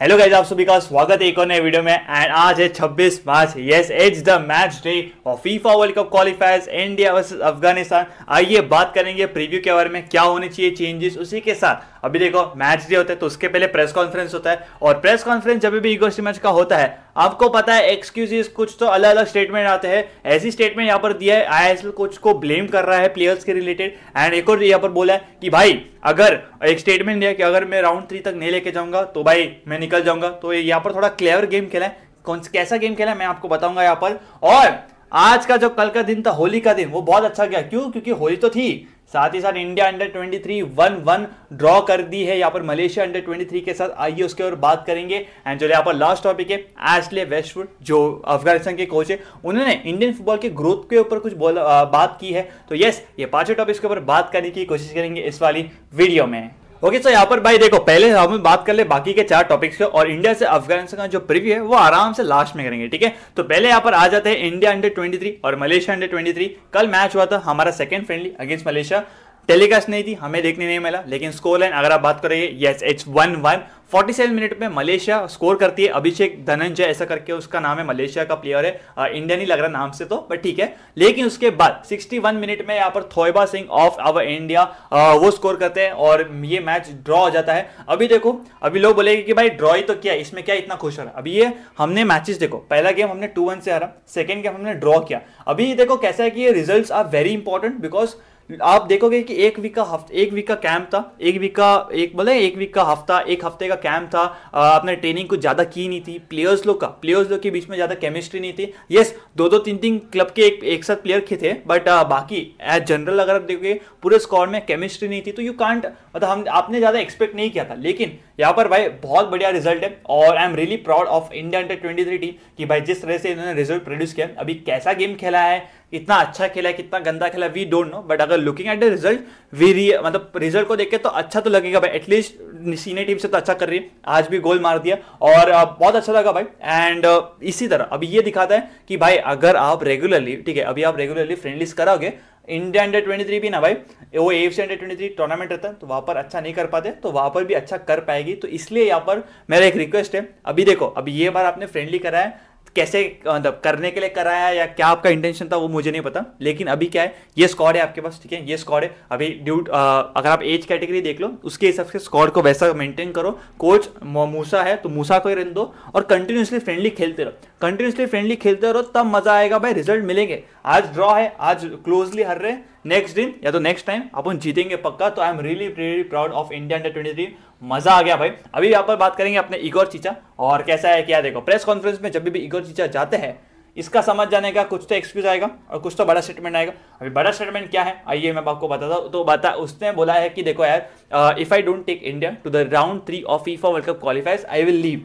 Hello guys आप सभी का स्वागत है एक और नए वीडियो में एंड आज है 26 मार्च। Yes it's the match day of FIFA World Cup qualifiers India versus Afghanistan आइए बात करेंगे प्रीव्यू के बारे में, क्या होने चाहिए चेंजेस उसी के साथ। अभी देखो मैच डे होता है तो उसके पहले प्रेस कॉन्फ्रेंस होता है। और प्रेस कॉन्फ्रेंस जब भी इगोस्टी मैच का होता है, आपको पता है एक्सक्यूजेस कुछ तो अलग अलग स्टेटमेंट आते हैं। ऐसी स्टेटमेंट यहाँ पर दिया है आईएसएल कोच को ब्लेम कर रहा है प्लेयर्स के रिलेटेड एंड एक और यहाँ पर बोला है कि भाई, अगर एक स्टेटमेंट दिया कि अगर मैं राउंड थ्री तक नहीं लेके जाऊँगा तो भाई मैं निकल जाऊँगा। तो यहाँ पर थोड़ा क्लेवर गेम खेला है। कौन कैसा गेम खेला है, मैं आपको बताऊँगा यहाँ पर। और आज का जो कल का दिन था, होली का दिन, वो बहुत अच्छा गया। क्यों? क्योंकि होली तो थी। साथ ही साथ India under 23 one one draw कर दी है। यहाँ पर मलेशिया अंडर 23 के साथ आइए उसके और बात करेंगे। एंड जो यहाँ पर लास्ट टॉपिक है एशले वेस्टवुड जो अफ़गानिस्तान के कोच है, उन्होंने इंडियन फुटबॉल के ग्रोथ के ऊपर कुछ बोल बात की है। तो यस ये पाँचों टॉपिक्स के ऊपर बात करने की कोशिश करेंगे इस वाली वीडियो में। ओके सो यहाँ पर भाई देखो, पहले हम बात कर ले बाकी के चार टॉपिक्स के और इंडिया से अफ़गानिस्तान का जो प्रीव्यू है, वो आराम से लास्ट में करेंगे, ठीक है? तो पहले यहाँ पर आ जाते हैं इंडिया अंडर 23 और मलेशिया अंडर 23 कल मैच हुआ था हमारा second friendly against Malaysia telecast नहीं थी हमें देखने नहीं मिला लेकिन स्कोर लाइन अगर आप बात करेंगे yes H one one forty seven minute में मलेशिया स्कोर करती है अभिषेक धनंजय ऐसा करके उसका नाम है मलेशिया का प्लेयर है इंडिया नहीं लग रहा नाम से तो बट ठीक है. लेकिन उसके बाद 61 मिनट में यहाँ पर Thoiba Singh of our India ah, वो स्कोर करते हैं और ये मैच ड्रॉ हो जाता है. अभी देखो अभी लोग बोलेंगे कि भाई ड्रॉ ही तो किया इसमें क्या इतना खुश हो रहा है? अभी ये हमने मैचेस देखो पहला गेम हमने टू वन से हारा सेकेंड गेम हमने ड्रॉ किया. अभी देखो कैसा है कि ये result are very important because आप देखोगे कि एक वीक का हफ़्ता एक वीक का कैंप था एक वीक का एक बोले एक वीक का हफ़्ता एक हफ़्ते का कैंप था आपने ट्रेनिंग कुछ ज़्यादा की नहीं थी प्लेयर्स लोग का प्लेयर्स लोग के बीच में ज़्यादा केमिस्ट्री नहीं थी। यस दो दो तीन तीन क्लब के एक, एक साथ प्लेयर के थे बट बाकी एज जनरल अगर आप देखोगे पूरे स्कॉर में केमिस्ट्री नहीं थी तो यू कांट मतलब हम आपने ज़्यादा एक्सपेक्ट नहीं किया था। लेकिन यहाँ पर भाई बहुत बढ़िया रिज़ल्ट है और I am really proud of India under twenty three team कि भाई जिस तरह से इन्होंने रिज़ल्ट प्रोड्यूस किया अभी कैसा गेम खेला है इतना अच्छा खेला है, कितना गंदा खेला वी डोंट नो बट अगर looking at the result we मतलब रिज़ल्ट को देख के तो अच्छा तो लगेगा भाई. एटलीस्ट सीनियर टीम से तो अच्छा कर रही है. आज भी गोल मार दिया. और बहुत अच्छा लगा भाई. एंड इसी तरह. अभी ये दिखाता है कि भाई अगर आप रेगुलरली ठीक है, अभी आप रेगुलरली फ्रेंडलीस कराओगे इंडिया अंडर ट्वेंटी थ्री भी ना भाई, वो F C under twenty three tournament रहता है तो वहाँ पर अच्छा नहीं कर पाते तो वहाँ पर भी अच्छा कर पाएगी. तो इसलिए यहाँ पर मेरा एक रिक्वेस्ट है. अभी देखो, अभी ये बार आपने फ्रेंडली करा है. कैसे मतलब करने के लिए कराया या क्या आपका इंटेंशन था, वो मुझे नहीं पता। लेकिन अभी क्या है, ये स्कॉड है आपके पास, ठीक है? ये स्कॉड है। अभी ड्यूट अगर आप एज कैटेगरी देख लो, उसके हिसाब से स्कॉड को वैसा मेंटेन करो। कोच मूसा है तो मूसा को ही रहने दो और कंटिन्यूसली फ्रेंडली खेलते रहो। कंटिन्यूसली फ्रेंडली खेलते रहो, तब मज़ा आएगा भाई रिज़ल्ट मिलेंगे। आज ड्रॉ है, आज क्लोजली हर रहे नेक्स्ट दिन या तो नेक्स्ट टाइम अपन जीतेंगे पक्का। तो I am really really proud of India under twenty three मज़ा आ गया भाई। अभी यहाँ पर बात करेंगे अपने इगोर चीचा और कैसा है, क्या देखो प्रेस कॉन्फ्रेंस में जब भी इगोर चीचा जाते हैं, इसका समझ जाने का कुछ तो एक्सक्यूज आएगा और कुछ तो बड़ा स्टेटमेंट आएगा। अभी बड़ा स्टेटमेंट क्या है, आइए मैं आपको बताता हूँ। तो बता, उसने बोला है कि देखो यार if I don't take India to the round three of FIFA world cup qualifies I will leave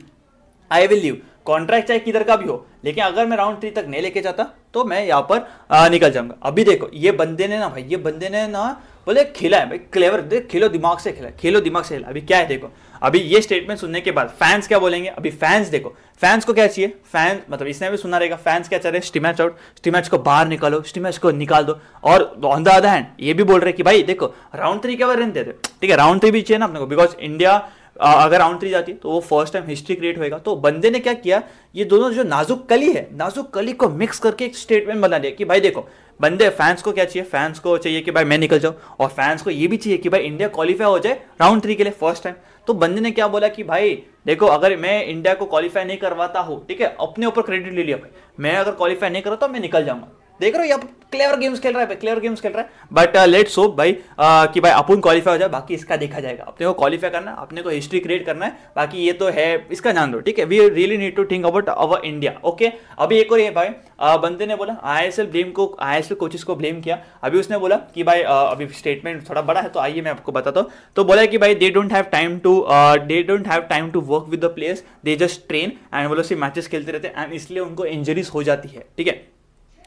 I will leave contract चाहे किधर का भी हो लेकिन अगर मैं राउंड थ्री तक नहीं लेके जाता तो मैं यहाँ पर आ, निकल जाऊँगा। अभी देखो ये बंदे ने ना भाई ये बंदे ने ना बोले खेला है भाई क्लेवर देख खेलो दिमाग से खेला खेलो दिमाग से खेला अभी क्या है देखो अभी ये स्टेटमेंट सुनने के बाद फैंस क्या बोलेंगे? अभी फैंस देखो फैंस को क्या चाहिए? फ़ैन मतलब इसने भी सुना रहेगा फैंस क्या चाह रहे हैं? स्टीमैच आउट स्टीमैच को बाहर निकालो स्टीमैच को निकाल दो। और ऑन द अदर हैंड ये भी बोल रहे कि भाई देखो राउंड थ्री क्या रहने देते ठीक है राउंड थ्री भी चाहिए ना अपने को बिकॉज़ इंडिया अगर राउंड थ्री जाती तो वो फ़र्स्ट टाइम हिस्ट्री क्रिएट होएगा। तो बंदे ने क्या किया, ये दोनों जो नाजुक कली है, नाजुक कली को मिक्स करके एक स्टेटमेंट बना दिया कि भाई देखो, बंदे फैंस को क्या चाहिए? फैंस को चाहिए कि भाई मैं निकल जाऊँ, और फैंस को ये भी चाहिए कि भाई इंडिया क्वालिफाई हो जाए राउंड थ्री के लिए फ़र्स्ट टाइम तो बंदे ने क्या बोला कि भाई, देखो, अगर मैं इंडिया को क्वालिफाई नहीं करवाता हूँ, ठीक है, अपने ऊपर क्रेडिट ले लिया भाई। मैं अगर क्वालिफाई नहीं करा तो मैं निकल जाऊँगा। देख रहे हो क्लेवर गेम्स खेल रहा है क्लेवर गेम्स खेल रहा है। बट लेट सो भाई uh, कि भाई अपन क्वालिफाई हो जाए बाकी इसका देखा जाएगा। अपने को क्वालिफाई करना है अपने को हिस्ट्री क्रिएट करना है बाकी ये तो है इसका जान दो ठीक है? We really need to think about our India okay अभी एक और ये भाई uh, बंदे ने बोला आई एस ब्लेम को आई एस कोचेस को ब्लेम किया। अभी उसने बोला कि भाई uh, अभी स्टेटमेंट थोड़ा बड़ा है तो आइए मैं आपको बताता हूँ। तो बोला कि भाई they don't have time to they don't have time to work with the players they just train and बोलो सिर्फ़ मैचेस खेलते रहते हैं एंड इसलिए उनको इंजरीज हो जाती है ठीक है?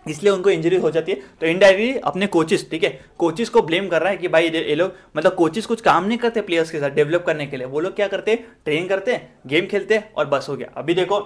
इसलिए उनको इंजरी हो जाती है। तो इनडायरेक्टली अपने कोचेस ठीक है कोचेस को ब्लेम कर रहा है कि भाई ये लोग मतलब कोचेस कुछ काम नहीं करते प्लेयर्स के साथ डेवलप करने के लिए। वो लोग क्या करते हैं ट्रेनिंग करते हैं गेम खेलते हैं और बस हो गया। अभी देखो,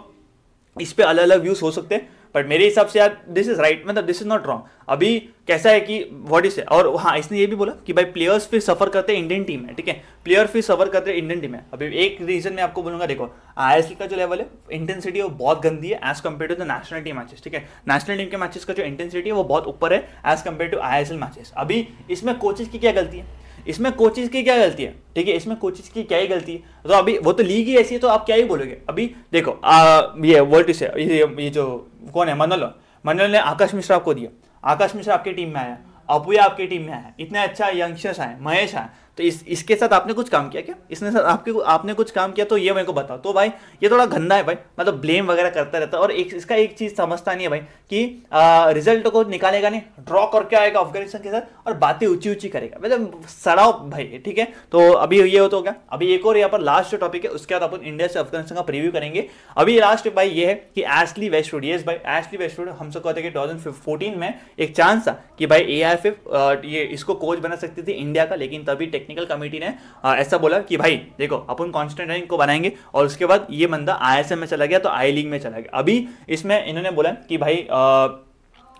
इस पर अलग अलग व्यूज़ हो सकते हैं। बट मेरे हिसाब से यार दिस इज़ राइट मतलब दिस इज़ नॉट रॉन्ग अभी कैसा है कि व्हाट इज़ और हाँ इसने ये भी बोला कि भाई प्लेयर्स फिर सफ़र करते हैं इंडियन टीम है ठीक है? प्लेयर फिर सफ़र करते हैं इंडियन टीम है अभी एक रीजन मैं आपको बोलूँगा, देखो आईएसएल का जो लेवल है इंटेंसिटी वो बहुत गंदी है as compare to the national team matches ठीक है? नेशनल टीम के मैचेस का जो इंटेंसिटी है, वो बहुत ऊपर है as compare to ISL matches अभी इसमें कोचेज की क्या गलती है? इसमें कोचिज की क्या गलती है? ठीक है इसमें कोचिज की क्या ही गलती है? तो अभी वो तो लीग ही ऐसी है तो आप क्या ही बोलोगे? अभी देखो आ, ये वर्ल्ड ये, ये जो कौन है? मनोल। मनोल ने आकाश मिश्रा आपको दिया। आकाश मिश्रा आपकी टीम में आया। अपुया आपकी टीम में आया। इतने अच्छा यंगस्टर्स आए महेश आए। तो इस इसके साथ आपने कुछ काम किया क्या? इसने साथ आपके आपने कुछ काम किया तो ये मेरे को बताओ। तो भाई ये थोड़ा गंदा है भाई। मतलब ब्लेम वगैरह करता रहता है। और एक इसका एक चीज़ समझता नहीं है भाई कि आ, रिज़ल्ट को निकालेगा नहीं ड्रॉ करके आएगा अफ़गानिस्तान के साथ और बातें ऊँची ऊँची करेगा। मतलब सड़ाओ भाई ठीक है? तो अभी ये हो तो क्या? अभी एक और यहाँ पर लास्ट जो टॉपिक है उसके बाद अपन इंडिया से अफ़गानिस्तान का प्रीव्यू करेंगे। अभी लास्ट भाई ये है कि एसली वेस्टवुड ये भाई एसली वेस्टवुड हम सब कहते हैं कि में एक चांस था कि भाई ए ये इसको कोच बना सकती थी इंडिया का लेकिन तभी टेक्निकल कमेटी ने ऐसा बोला कि भाई देखो अपन कॉन्स्टेंट रैंक को बनाएँगे और उसके बाद ये बंदा आई में चला गया तो आई लीग में चला गया। अभी इसमें इन्होंने बोला कि भाई आ,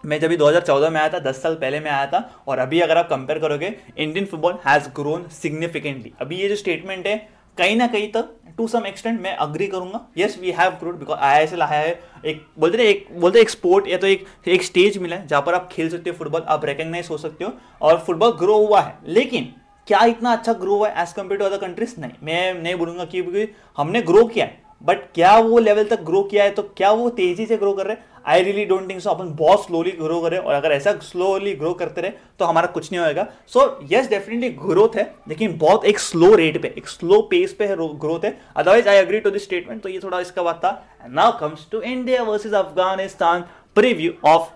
मैं जब 2014 में आया था 10 साल पहले में आया था और अभी अगर आप कंपेयर करोगे Indian football has grown significantly अभी ये जो स्टेटमेंट है कहीं ना कहीं तक टू सम एक्सटेंट मैं अग्री करूँगा। Yes we have growed because I S L आया है एक बोलते ना एक बोलते एक स्पोर्ट या तो एक एक स्टेज मिला है जहाँ पर आप खेल सकते हो फुटबॉल आप रिकग्नाइज हो सकते हो और फुटबॉल ग्रो हुआ है। लेकिन क्या इतना अच्छा ग्रो हुआ है as compare to other countries नहीं, मैं नहीं बोलूँगा कि हमने ग्रो किया है बट क्या वो लेवल तक ग्रो किया है तो क्या वो तेज़ी से ग्रो कर रहे हैं? I really don't think so अपन बहुत स्लोली ग्रो करें और अगर ऐसा स्लोली ग्रो करते रहे तो हमारा कुछ नहीं होएगा। सो यस डेफिनेटली ग्रोथ है, लेकिन बहुत एक स्लो रेट पे, एक स्लो पेस पे है ग्रोथ है। Otherwise I agree to this statement तो ये थोड़ा इसका बात था। Now comes to India versus Afghanistan preview of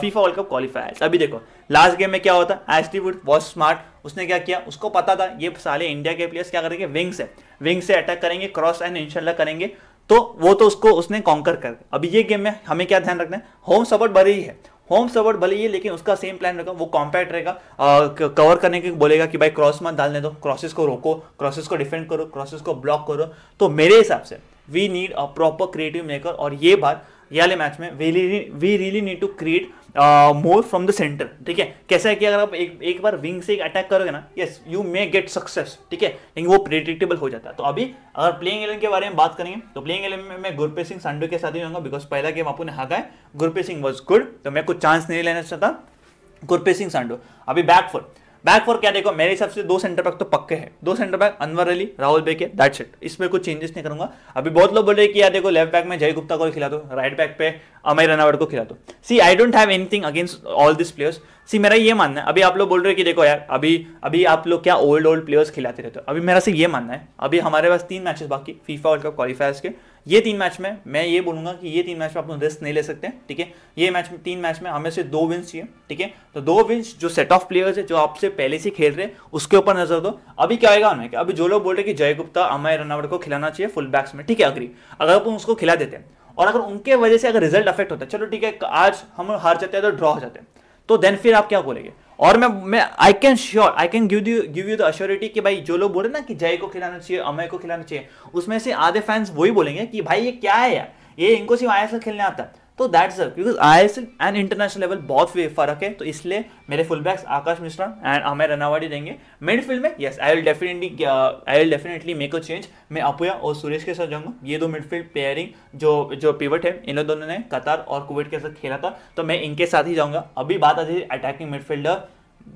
FIFA world cup qualifiers अभी देखो लास्ट गेम में क्या होता? है एच वुड वॉज़ स्मार्ट उसने क्या किया? उसको पता था, ये साले इंडिया के प्लेयर्स क्या करेंगे? विंग से विंग से अटैक करेंगे क्रॉस एंड इंशाल्लाह करेंगे। तो वो तो उसको, उसने कॉन्कर कर अभी ये गेम में हमें क्या ध्यान रखना है? होम सपोर्ट भले ही है। होम सपोर्ट भले ही है, लेकिन उसका सेम प्लान रहेगा। वो कॉम्पैक्ट रहेगा। कवर करने के बोलेगा कि भाई क्रॉस मत डालने दो। क्रॉसेस को रोको क्रॉसेस को डिफेंड करो क्रॉसेस को ब्लॉक करो। तो मेरे हिसाब से we need a proper creative maker और ये बात ये वाले मैच में we really need to create more from the centre ठीक है? कैसा है कि अगर आप एक एक बार विंग से एक अटैक करोगे ना yes you may get success ठीक है? लेकिन वो प्रिडिक्टेबल हो जाता है। तो अभी अगर प्लेइंग एलेवन के बारे में बात करेंगे तो प्लेइंग एलेवन में, मैं गुरप्रीत सिंह संडू के साथ ही रहूँगा बिकॉज़ पहला गेम आपको ने हाका है। गुरप्रीत सिंह वॉज़ गुड तो मैं कुछ चांस नहीं लेना चाहता। गुरप्रीत सिंह संडू अभी बैक फुट बैक फोर क्या देखो, मेरे हिसाब से दो सेंटर बैक तो पक्के हैं। दो centre back Anwar Ali Rahul Bheke that's it इसमें कुछ चेंजेस नहीं करूँगा। अभी बहुत लोग बोल रहे कि यार देखो लेफ़्ट बैक में जय गुप्ता को खिला दो राइट बैक पे अमय रनावट को खिला दो। See I don't have anything against all this players see मेरा ये मानना है, अभी आप लोग बोल रहे कि देखो यार, अभी अभी आप लोग क्या ओल्ड ओल्ड प्लेयर्स खिलाते रहते हो? अभी मेरा से ये मानना है। अभी हमारे पास तीन मैचेस बाकी फीफा वर्ल्ड कप क्वालिफायर्स के। ये तीन मैच में, मैं ये बोलूँगा कि ये तीन मैच में आप रिस्क नहीं ले सकते, ठीक है? ये मैच में तीन मैच में हमें से दो विंस चाहिए, ठीक है? तो दो विंस जो सेट ऑफ़ प्लेयर्स है, जो आपसे पहले से खेल रहे हैं, उसके ऊपर नज़र दो। अभी क्या आएगा उनमें अभी जो लोग बोल रहे कि जय गुप्ता अमय रनावट को खिलाना चाहिए फुल बैक्स में, ठीक है अग्री अगर अपन उसको खिला देते हैं, और अगर उनके वजह से अगर रिज़ल्ट अफेक्ट होता है, चलो, ठीक है, आज हम हार जाते हैं तो ड्रॉ हो जाते हैं। तो देन फिर आप क्या बोलेंगे? और मैं मैं I can sure I can give you give you the assurity कि भाई जो लोग बोले ना कि जय को खिलाना चाहिए, अमय को खिलाना चाहिए, उसमें से आधे फैंस वही बोलेंगे कि भाई ये क्या है यार? ये इनको सिर्फ़ आई खेलने आता। है तो that's because I S and international level बहुत फ़र्क है तो इसलिए मेरे full backs Akash Mishra and Amay Ranawade देंगे। मिडफील्ड में yes I will definitely I will definitely make a change मैं अपुया और सुरेश के साथ जाऊँगा। ये दो मिडफील्ड पेयरिंग जो जो पिवट है इन दोनों ने कतार और कुवैत के साथ खेला था। तो मैं इनके साथ ही जाऊँगा। अभी बात आती है attacking midfielder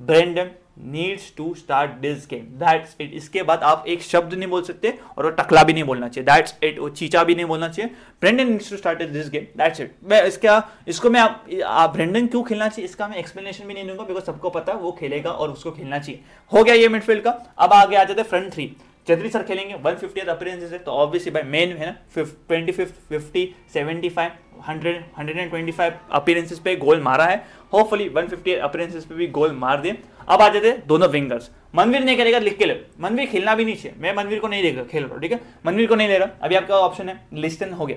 Brendan needs to start this game that's it इसके बाद आप एक शब्द नहीं बोल सकते और वो टकला भी नहीं बोलना चाहिए। दैट्स इट वो चीचा भी नहीं बोलना चाहिए। Brendan needs to start this game that's it मैं इसका इसको मैं आप, ब्रेंडन क्यों खेलना चाहिए? इसका मैं एक्सप्लेनेशन भी नहीं दूँगा बिकॉज़ सबको पता है वो खेलेगा और उसको खेलना चाहिए। हो गया ये मिडफील्ड का। अब आगे आ जाते फ्रंट थ्री चौधरी सर खेलेंगे वन फिफ्टी अपीरेंसेस है तो ऑब्वियसली भाई मेन है ना twenty fifth fifty seventy five hundred hundred and twenty five appearances पे गोल मारा है। होपफुली वन फिफ्टी अपीरेंसेस पे भी गोल मार दिए अब आ जाते हैं दोनों विंगर्स मनवीर नहीं करेगा लिख के ले। मनवीर खेलना भी नहीं चाहिए। मैं मनवीर को नहीं देगा खेल रहा हूँ, ठीक है? मनवीर को नहीं ले रहा। अभी आपका ऑप्शन है लिस्टन हो गया।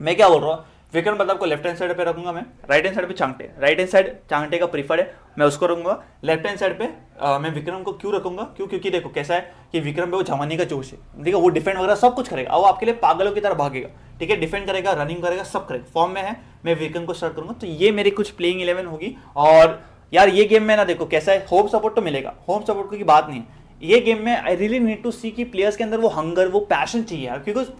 मैं क्या बोल रहा हूँ? विक्रम प्रताप को लेफ़्ट हैंड साइड पे रखूँगा मैं। राइट हैंड साइड पे Chhangte. Right hand side Chhangte का प्रीफर है मैं उसको रखूँगा। लेफ़्ट हैंड साइड पे आ, मैं विक्रम को क्यों रखूँगा? क्यों? क्योंकि देखो कैसा है कि विक्रम पे वो जमाने का जोश है। देखो वो डिफेंड वगैरह सब कुछ करेगा। वो आपके लिए पागलों की तरह भागेगा। ठीक है डिफेंड करेगा रनिंग करेगा सब करेगा। फॉर्म में है मैं विक्रम को स्टार्ट करूँगा। तो ये मेरी कुछ प्लेइंग इलेवन होगी। और यार ये गेम में ना देखो कैसा है होम सपोर्ट तो मिलेगा। होम सपोर्ट की बात नहीं है। ये गेम में I really need to see कि प्लेयर्स के अंदर वो हंगर वो पैशन चाहिए क्योंकि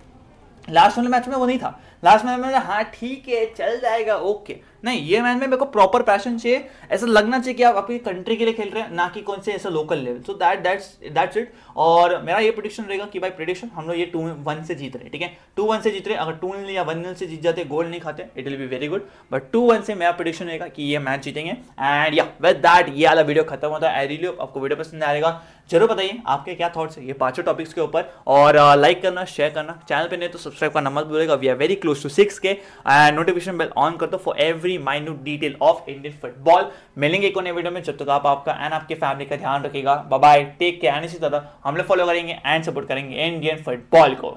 लास्ट वाले मैच में वो नहीं था। लास्ट मैच में हाँ ठीक है चल जाएगा ओके नहीं ये मैच में मेरे को प्रॉपर पैशन चाहिए ऐसा लगना चाहिए कि आप अपनी कंट्री के लिए खेल रहे हैं ना कि कौन से ऐसा local level so that that's that's it और मेरा ये प्रोडिक्शन रहेगा कि भाई प्रोडिक्शन हम लोग ये टू वन से जीत रहे ठीक है? टू वन से जीत रहे अगर टू या वन से जीत जाते गोल नहीं खाते it will be very good but two one से मेरा प्रोडिक्शन रहेगा कि ये मैच जीतेंगे. एंड या विद दैट ये वाला वीडियो खत्म होता है. आई रियली आपको वीडियो पसंद आएगा. ज़रूर बताइए आपके क्या थॉट्स है ये पाँचों टॉपिक्स के ऊपर. और लाइक uh, करना शेयर करना. चैनल पर नहीं तो सब्सक्राइब करना मत भूलेगा we are very close to six K and notification bell on कर दो for every minute detail of Indian football मिलेंगे एक वीडियो में, जब तक आप आपका एंड आपके फैमिली का ध्यान रखेगा. बाय टेक केयर एंड इसी तरह हम लोग फॉलो करेंगे एंड सपोर्ट करेंगे इंडियन फुटबॉल को.